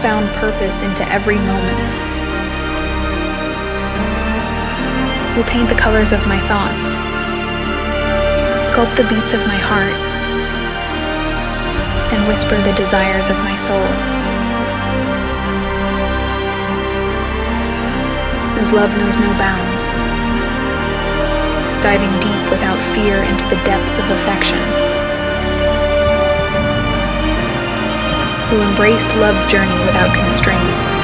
found purpose into every moment, who paint the colors of my thoughts, sculpt the beats of my heart, and whisper the desires of my soul, whose love knows no bounds, diving deep without fear into the depths of affection. who embraced love's journey without constraints.